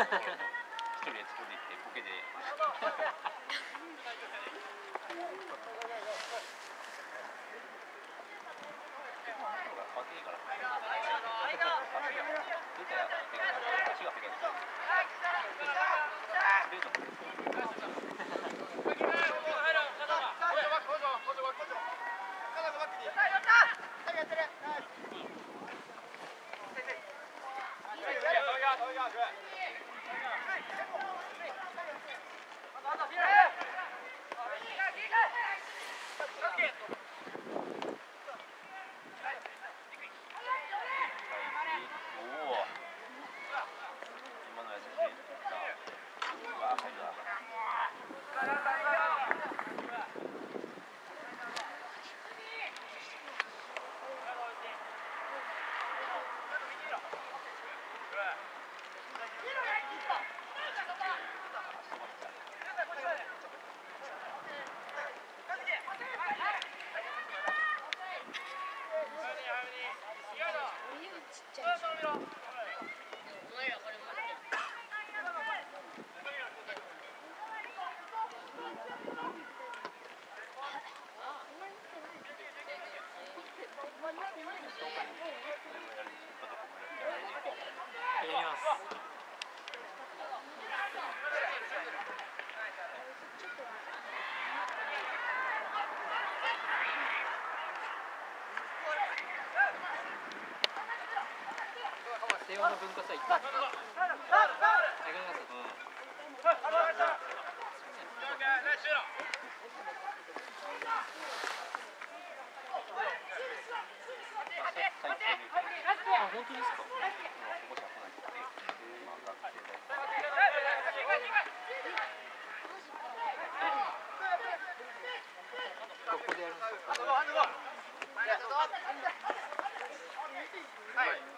人で作っていってボケで。Thank you. нету. 本の文化祭行った。はい。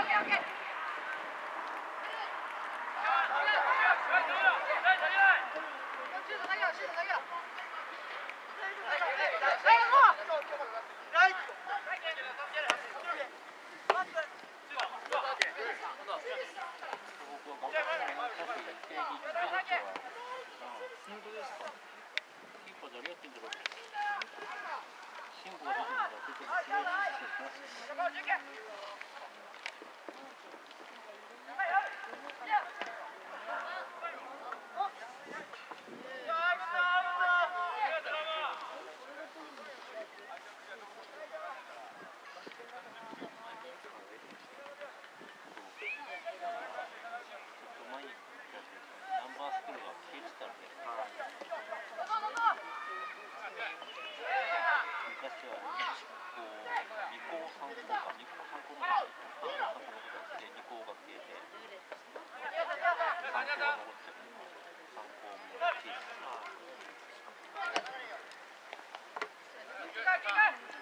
okay, okay. 好的好的好的好的好的好的好的好的好的好的好的好的好的好的好的。Go, go, go!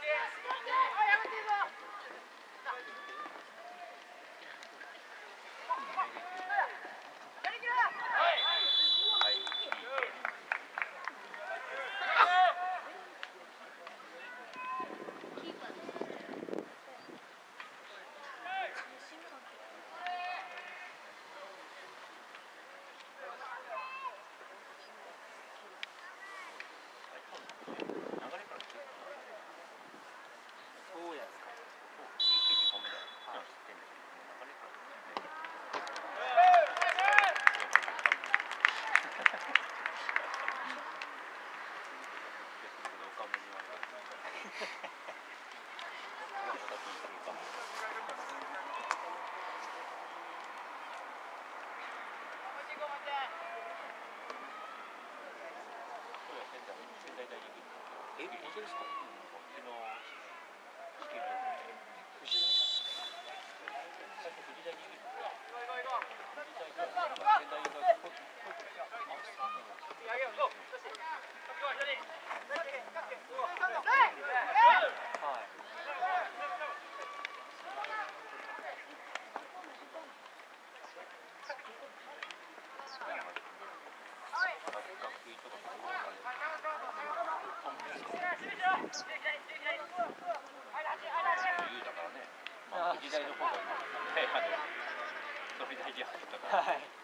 Yes, go, go! Thursday. ったから。はい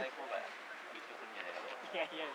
はい。やいやいや。